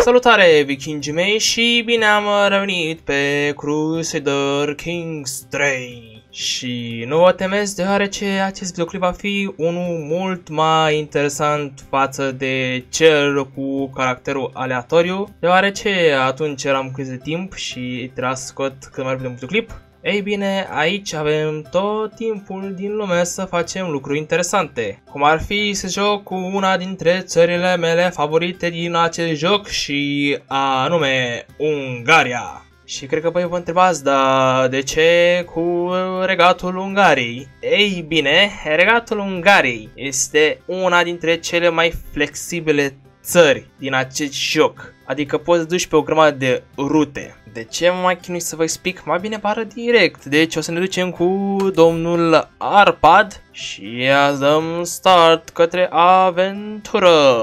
Salutare vikingii mei și bine am revenit pe Crusader Kings 3 Și nu vă temeți deoarece acest videoclip va fi unul mult mai interesant față de cel cu caracterul aleatoriu Deoarece atunci eram quiz de timp și trebuia să scot cât mai repede un videoclip ei bine, aici avem tot timpul din lume să facem lucruri interesante, cum ar fi să joc cu una dintre țările mele favorite din acest joc și anume Ungaria. Și cred că voi vă întrebați, dar de ce cu regatul Ungariei? Ei bine, regatul Ungariei este una dintre cele mai flexibile țări din acest joc. Adică poți duci pe o grămadă de rute. De ce mă mai chinui să vă explic? Mai bine pară direct. Deci o să ne ducem cu domnul Arpad și dăm start către aventură.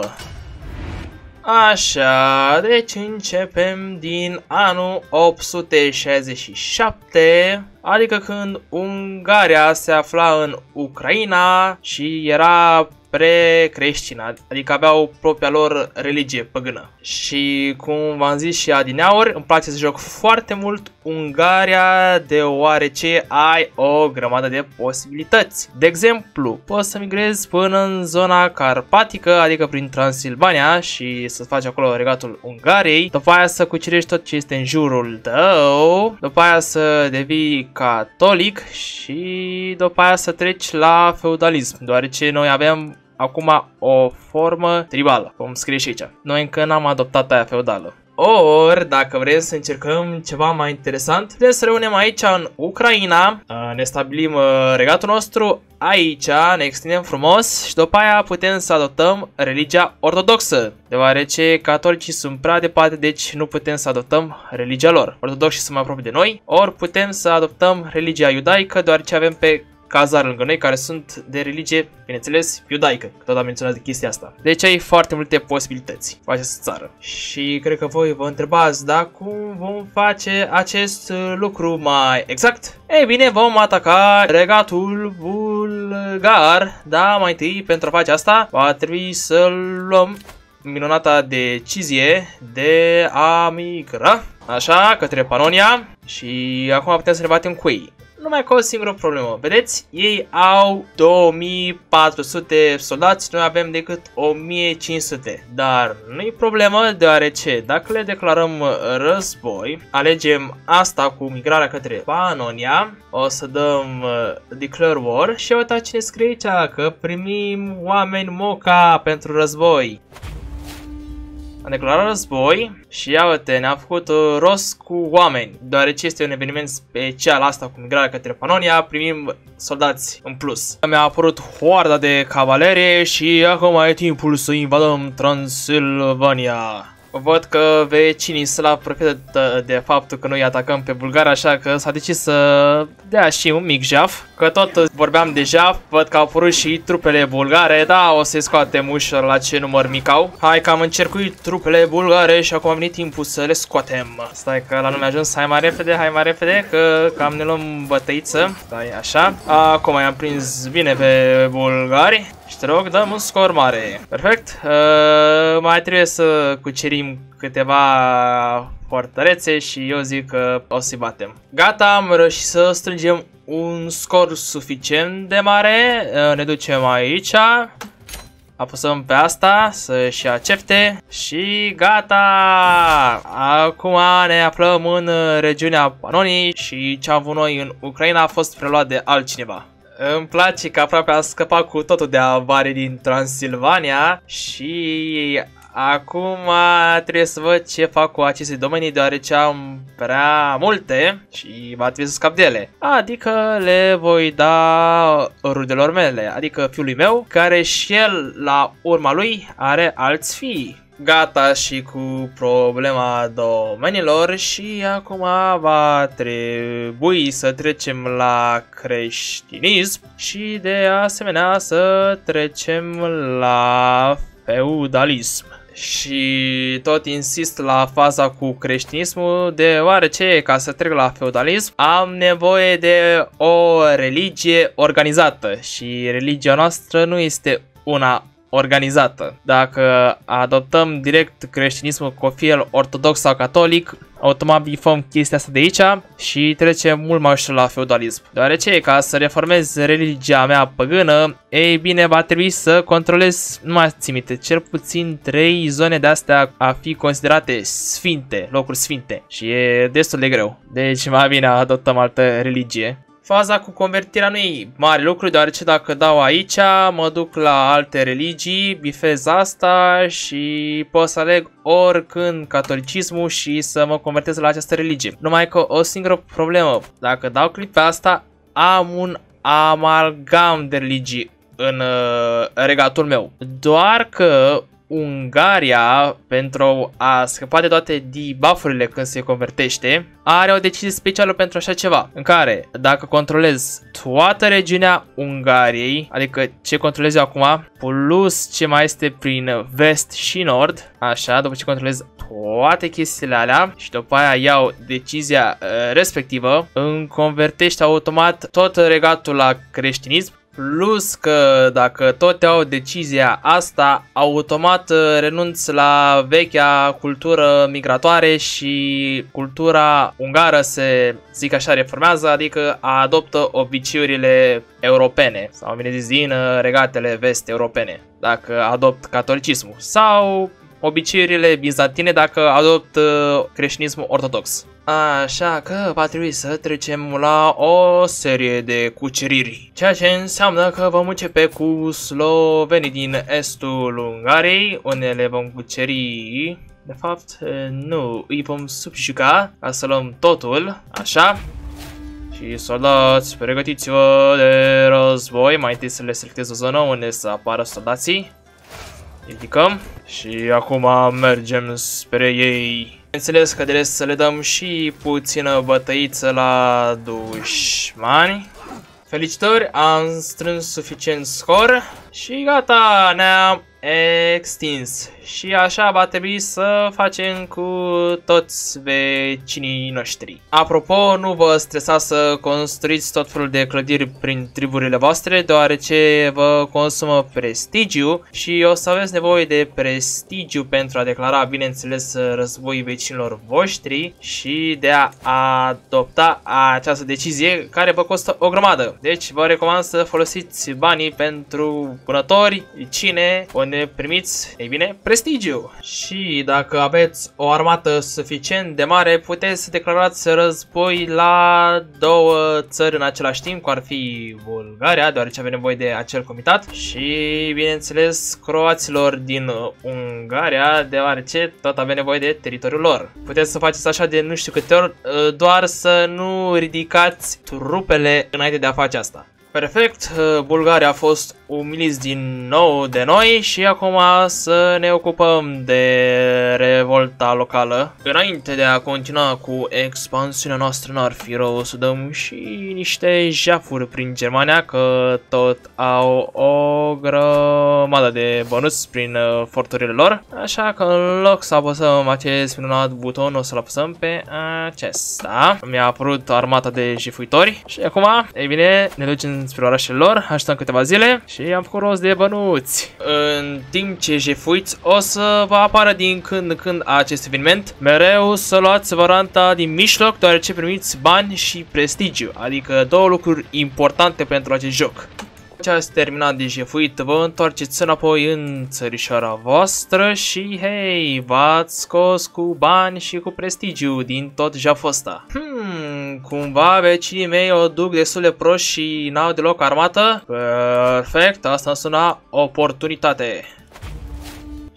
Așa, deci începem din anul 867, adică când Ungaria se afla în Ucraina și era pre-creștină, adică aveau propria lor religie păgână. Și cum v-am zis și adineauri, îmi place să joc foarte mult Ungaria deoarece ai o grămadă de posibilități. De exemplu, poți să migrezi până în zona carpatică, adică prin Transilvania și să faci acolo regatul Ungariei, după aia să cucerești tot ce este în jurul tău, după aia să devii catolic și după aia să treci la feudalism, deoarece noi avem acum o formă tribală, cum scrie și aici. Noi încă n-am adoptat aia feudală. Ori, dacă vrem să încercăm ceva mai interesant, putem să rămânem aici în Ucraina, ne stabilim regatul nostru aici, ne extindem frumos și după aia putem să adoptăm religia ortodoxă, deoarece catolicii sunt prea departe, deci nu putem să adoptăm religia lor. Ortodoxii sunt mai aproape de noi, ori putem să adoptăm religia iudaică, deoarece avem pe cazare lângă noi care sunt de religie, bineînțeles, iudaică, că tot am menționat de chestia asta. Deci ai foarte multe posibilități cu această țară. Și cred că voi vă întrebați, da, cum vom face acest lucru mai exact? Ei bine, vom ataca regatul bulgar, da, mai întâi pentru a face asta va trebui să luăm minunata decizie de a migra, așa, către Panonia și acum putem să ne batem cu ei numai cu o singură problemă. Vedeți? Ei au 2400 soldați, noi avem decât 1500. Dar nu-i problemă, deoarece dacă le declarăm război, alegem asta cu migrarea către Panonia, o să dăm uh, Declare War și uitați cine scrie aici, că primim oameni moca pentru război. Am declarat război și ia uite, ne-a făcut uh, rost cu oameni, deoarece este un eveniment special asta cu migrarea către Panonia, primim soldați în plus. Mi-a apărut hoarda de cavalerie și acum e timpul să invadăm Transilvania. Văd că vecinii se la profită de faptul că noi atacăm pe Bulgaria, așa că s-a decis să dea și un mic jaf. Că tot vorbeam de jaf, văd că au apărut și trupele bulgare, da, o să-i scoatem ușor la ce număr mic au. Hai că am încercuit trupele bulgare și acum a venit timpul să le scoatem. Stai că la nu mi-a ajuns, hai mai repede, hai mai repede, că cam ne luăm bătăiță. Stai așa. Acum i-am prins bine pe bulgari. Și te rog, dăm un scor mare. Perfect. Uh, mai trebuie să cucerim câteva fortărețe și eu zic că o să-i batem. Gata, am reușit să strângem un scor suficient de mare. Uh, ne ducem aici. Apăsăm pe asta să-și accepte și gata! Acum ne aflăm în regiunea Panonii și ce am avut noi în Ucraina a fost preluat de altcineva. Îmi place că aproape a scăpat cu totul de avarii din Transilvania și acum trebuie să văd ce fac cu aceste domenii deoarece am prea multe și va trebui să scap de ele. Adică le voi da rudelor mele, adică fiului meu care și el la urma lui are alți fii gata și cu problema domeniilor și acum va trebui să trecem la creștinism și de asemenea să trecem la feudalism. Și tot insist la faza cu creștinismul, deoarece ca să trec la feudalism am nevoie de o religie organizată și religia noastră nu este una organizată. Dacă adoptăm direct creștinismul cu fiel ortodox sau catolic, automat bifăm chestia asta de aici și trecem mult mai ușor la feudalism. Deoarece, ca să reformez religia mea păgână, ei bine, va trebui să controlez, nu mai țin minte, cel puțin 3 zone de astea a fi considerate sfinte, locuri sfinte. Și e destul de greu. Deci mai bine adoptăm altă religie. Faza cu convertirea nu e mare lucru, deoarece dacă dau aici, mă duc la alte religii, bifez asta și pot să aleg oricând catolicismul și să mă convertez la această religie. Numai că o singură problemă, dacă dau click pe asta, am un amalgam de religii în uh, regatul meu. Doar că Ungaria, pentru a scăpa de toate debuffurile când se convertește, are o decizie specială pentru așa ceva, în care dacă controlez toată regiunea Ungariei, adică ce controlez eu acum, plus ce mai este prin vest și nord, așa, după ce controlez toate chestiile alea și după aia iau decizia uh, respectivă, îmi convertește automat tot regatul la creștinism Plus că dacă tot iau decizia asta, automat uh, renunț la vechea cultură migratoare și cultura ungară se, zic așa, reformează, adică adoptă obiceiurile europene, sau bine zis din uh, regatele vest europene, dacă adopt catolicismul, sau obiceiurile bizantine dacă adopt uh, creștinismul ortodox. Așa că va trebui să trecem la o serie de cuceriri, ceea ce înseamnă că vom începe cu slovenii din estul Ungariei, unde le vom cuceri de fapt, nu, îi vom subjuga ca să luăm totul, așa. Și soldați, pregătiți-vă de război, mai întâi să le selectez o zonă unde să apară soldații. Ridicăm și acum mergem spre ei. Înțeles că trebuie să le dăm și puțină bătăiță la dușmani. Felicitări, am strâns suficient scor și gata, ne-am extins. Și așa va trebui să facem cu toți vecinii noștri. Apropo, nu vă stresați să construiți tot felul de clădiri prin triburile voastre, deoarece vă consumă prestigiu și o să aveți nevoie de prestigiu pentru a declara, bineînțeles, război vecinilor voștri și de a adopta această decizie care vă costă o grămadă. Deci vă recomand să folosiți banii pentru vânători, cine, unde primiți, ei bine, prestigiu prestigiu. Și dacă aveți o armată suficient de mare, puteți să declarați război la două țări în același timp, cum ar fi Bulgaria, deoarece avem nevoie de acel comitat, și, bineînțeles, croaților din Ungaria, deoarece tot avem nevoie de teritoriul lor. Puteți să faceți așa de nu știu câte ori, doar să nu ridicați trupele înainte de a face asta. Perfect, Bulgaria a fost umiliți din nou de noi și acum să ne ocupăm de revolta locală. Înainte de a continua cu expansiunea noastră n-ar fi rău să dăm și niște jafuri prin Germania, că tot au o grămadă de bonus prin uh, forturile lor. Așa că în loc să apăsăm acest minunat buton, o să-l apăsăm pe acesta. Mi-a apărut armata de jefuitori și acum, ei bine, ne ducem spre orașele lor, așteptăm câteva zile și am făcut rost de bănuți. În timp ce jefuiți, o să vă apară din când în când acest eveniment. Mereu să luați varianta din mijloc, deoarece primiți bani și prestigiu, adică două lucruri importante pentru acest joc ce ați terminat de jefuit, vă întoarceți înapoi în țărișoara voastră și hei, v-ați scos cu bani și cu prestigiu din tot jaful ăsta. Hmm, cumva vecinii mei o duc destul de proști și n-au deloc armată? Perfect, asta înseamnă oportunitate.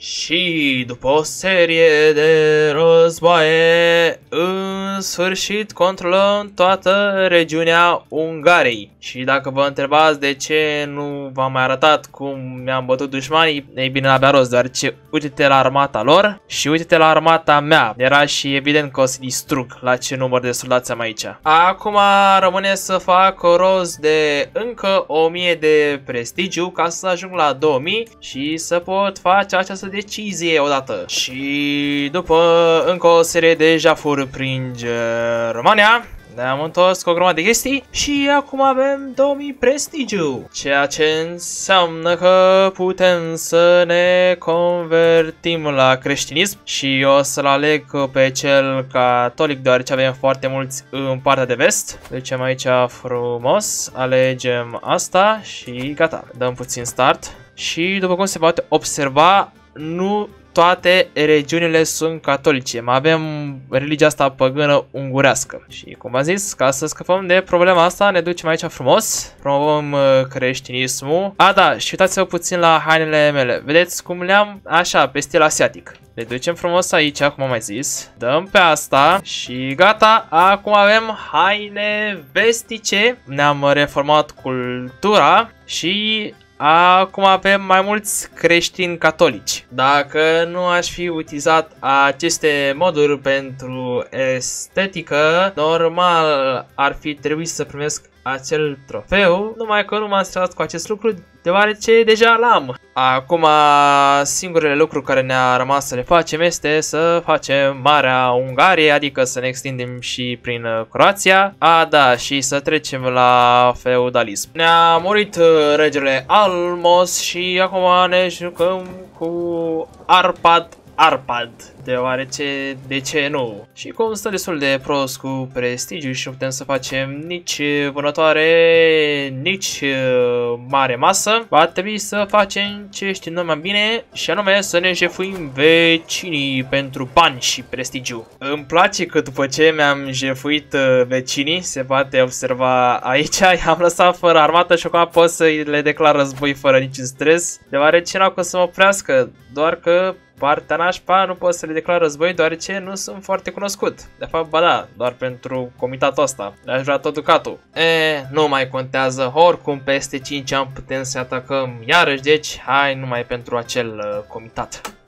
Și după o serie de războaie, în sfârșit controlăm toată regiunea Ungariei. Și dacă vă întrebați de ce nu v-am mai arătat cum mi-am bătut dușmanii, ei bine avea rost, deoarece uite-te la armata lor și uite-te la armata mea. Era și evident că o să distrug la ce număr de soldați am aici. Acum rămâne să fac rost de încă 1000 de prestigiu ca să ajung la 2000 și să pot face această decizie odată. Și după încă o serie de jafuri prin Germania, Ne-am întors cu o grămadă de chestii și acum avem 2000 prestigiu. Ceea ce înseamnă că putem să ne convertim la creștinism și o să-l aleg pe cel catolic deoarece avem foarte mulți în partea de vest. Ducem aici frumos, alegem asta și gata. Dăm puțin start și după cum se poate observa nu toate regiunile sunt catolice. Mai avem religia asta păgână ungurească. Și cum am zis, ca să scăpăm de problema asta, ne ducem aici frumos, promovăm uh, creștinismul. A, da, și uitați-vă puțin la hainele mele. Vedeți cum le-am așa, pe stil asiatic. Le ducem frumos aici, cum am mai zis. Dăm pe asta și gata. Acum avem haine vestice. Ne-am reformat cultura și Acum avem mai mulți creștini catolici. Dacă nu aș fi utilizat aceste moduri pentru estetică, normal ar fi trebuit să primesc acel trofeu, numai că nu m-am stresat cu acest lucru, deoarece deja l-am. Acum, singurele lucruri care ne-a rămas să le facem este să facem Marea Ungarie, adică să ne extindem și prin Croația. A, da, și să trecem la feudalism. Ne-a murit uh, regele Almos și acum ne jucăm cu Arpad Arpad, deoarece de ce nu? Și cum stă destul de prost cu prestigiu și nu putem să facem nici vânătoare, nici uh, mare masă, va trebui să facem ce știm noi mai bine și anume să ne jefuim vecinii pentru bani și prestigiu. Îmi place că după ce mi-am jefuit uh, vecinii, se poate observa aici, i-am lăsat fără armată și acum pot să le declar război fără niciun stres, deoarece n-au cum să mă oprească, doar că partea nașpa nu pot să le declar război deoarece nu sunt foarte cunoscut. De fapt, ba da, doar pentru comitatul ăsta. Le-aș vrea tot ducatul. E, nu mai contează, oricum peste 5 ani putem să atacăm iarăși, deci hai numai pentru acel uh, comitat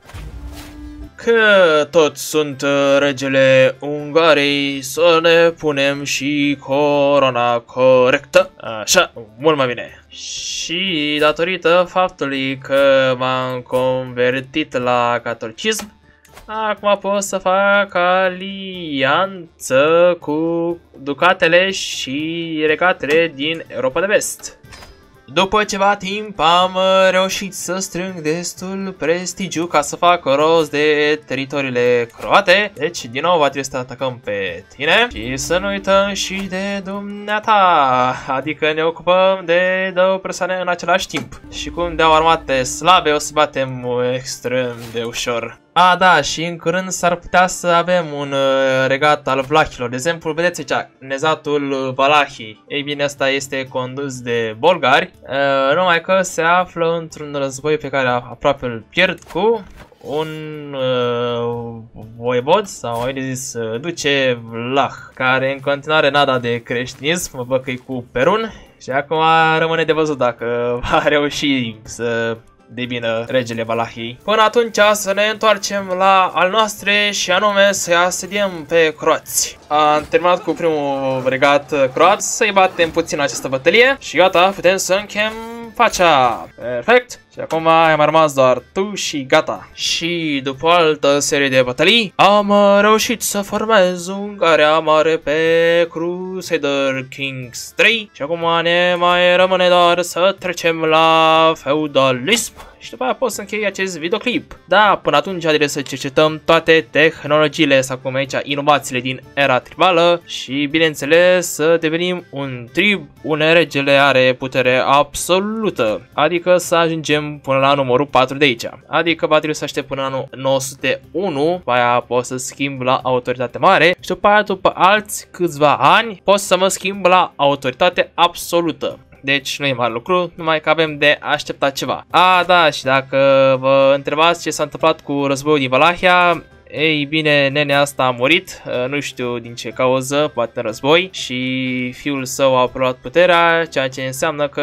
că tot sunt uh, regele Ungarei, să ne punem și corona corectă. Așa, mult mai bine. Și datorită faptului că m-am convertit la catolicism, acum pot să fac alianță cu ducatele și regatele din Europa de Vest. După ceva timp am uh, reușit să strâng destul prestigiu ca să fac rost de teritoriile croate. Deci din nou va trebui să atacăm pe tine și să nu uităm și de dumneata. Adică ne ocupăm de două persoane în același timp. Și cum de-au armate slabe o să batem extrem de ușor. A, da, și în curând s-ar putea să avem un uh, regat al vlachilor. De exemplu, vedeți aici, nezatul Valahii. Ei bine, asta este condus de bolgari, uh, numai că se află într-un război pe care aproape îl pierd cu un uh, voievod sau mai de zis uh, duce Vlah, care în continuare nada de creștinism, mă băcăi cu Perun și acum rămâne de văzut dacă va reuși să devină regele Valahiei. Până atunci să ne întoarcem la al noastre și anume să asediem pe croați. Am terminat cu primul regat croat, să-i batem puțin această bătălie și gata, putem să închem facea. Perfect. Și acum am rămas doar tu și gata. Și după altă serie de bătălii, am reușit să formez Ungaria mare pe Crusader Kings 3. Și acum ne mai rămâne doar să trecem la feudalism și după aia pot să închei acest videoclip. Da, până atunci trebuie să cercetăm toate tehnologiile sau cum aici inovațiile din era tribală și bineînțeles să devenim un trib unde regele are putere absolută, adică să ajungem până la numărul 4 de aici. Adică va trebui să aștept până la anul 901, după aia pot să schimb la autoritate mare și după aia după alți câțiva ani pot să mă schimb la autoritate absolută. Deci nu e mare lucru, numai că avem de așteptat ceva. A, da, și dacă vă întrebați ce s-a întâmplat cu războiul din Valahia, ei bine, nenea asta a murit, uh, nu știu din ce cauză, poate în război și fiul său a preluat puterea, ceea ce înseamnă că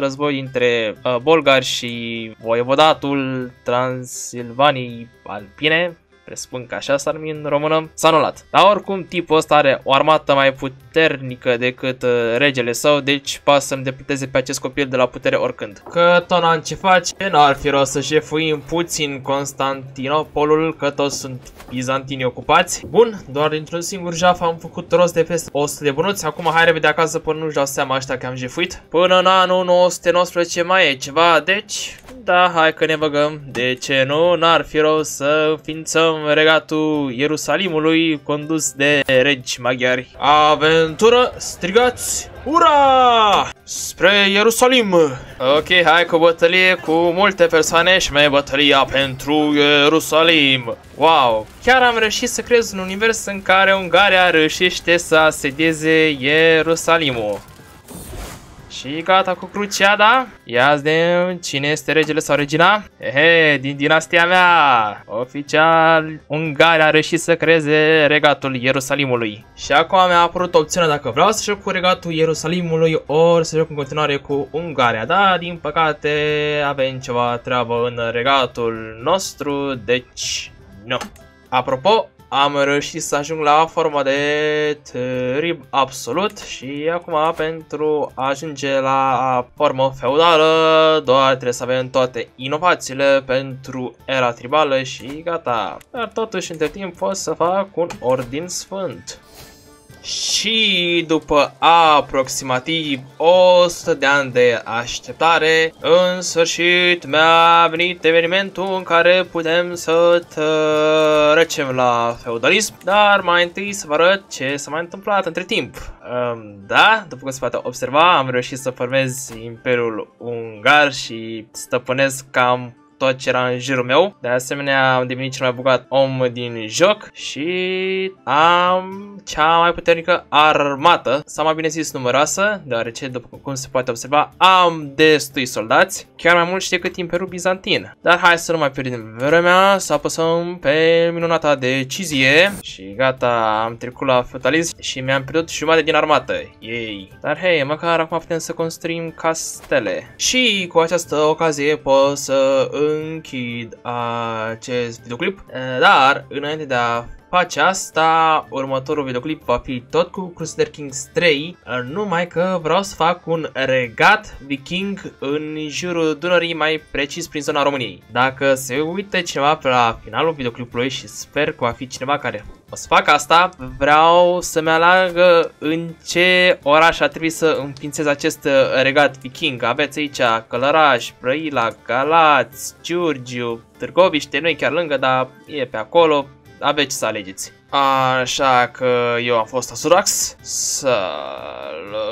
război între uh, bolgari și voievodatul Transilvanii Alpine, presupun că așa s-ar numi în română, s-a anulat. Dar oricum tipul ăsta are o armată mai puternică puternică decât uh, regele său, deci poate să îndepleteze pe acest copil de la putere oricând. Că Tonan ce face, n-ar fi rost să jefuim puțin Constantinopolul, că toți sunt bizantini ocupați. Bun, doar dintr-un singur jaf am făcut rost de peste 100 de bunuți, acum hai repede acasă până nu-și dau seama ăștia că am jefuit. Până în anul 919 mai e ceva, deci da, hai că ne băgăm. De ce nu? N-ar fi rău să înființăm regatul Ierusalimului condus de regi maghiari. Aventură, strigați! Ura! Spre Ierusalim! Ok, hai cu bătălie cu multe persoane și mai bătălia pentru Ierusalim. Wow! Chiar am reușit să creez un univers în care Ungaria reușește să asedieze Ierusalimul. Și gata cu cruciada. Ia de cine este regele sau regina? Ehe, din dinastia mea. Oficial, Ungaria a reușit să creeze regatul Ierusalimului. Și acum mi-a apărut opțiunea dacă vreau să joc cu regatul Ierusalimului ori să joc în continuare cu Ungaria. Da, din păcate avem ceva treabă în regatul nostru, deci nu. Apropo, am reușit să ajung la forma de trib absolut și acum pentru a ajunge la formă feudală doar trebuie să avem toate inovațiile pentru era tribală și gata. Dar totuși între timp pot să fac un ordin sfânt. Și după aproximativ 100 de ani de așteptare, în sfârșit mi-a venit evenimentul în care putem să trecem la feudalism, dar mai întâi să vă arăt ce s-a mai întâmplat între timp. Um, da, după cum se poate observa, am reușit să formez Imperiul Ungar și stăpânesc cam tot ce era în jurul meu. De asemenea, am devenit cel mai bogat om din joc și am cea mai puternică armată, sau mai bine zis numeroasă, deoarece, după cum se poate observa, am destui soldați, chiar mai mult decât Imperiul Bizantin. Dar hai să nu mai pierdem vremea, să apăsăm pe minunata decizie și gata, am trecut la feudalism și mi-am pierdut jumătate din armată. Ei. Dar hei, măcar acum putem să construim castele. Și cu această ocazie pot să închid acest videoclip, eh, dar înainte de a face asta, următorul videoclip va fi tot cu Crusader Kings 3, numai că vreau să fac un regat viking în jurul Dunării, mai precis prin zona României. Dacă se uite cineva pe la finalul videoclipului și sper că va fi cineva care o să fac asta, vreau să-mi aleagă în ce oraș ar trebui să înființez acest regat viking. Aveți aici Călăraș, Brăila, Galați, Giurgiu, Târgoviște, nu e chiar lângă, dar e pe acolo aveți să alegeți. Așa că eu am fost Asurax. Salut!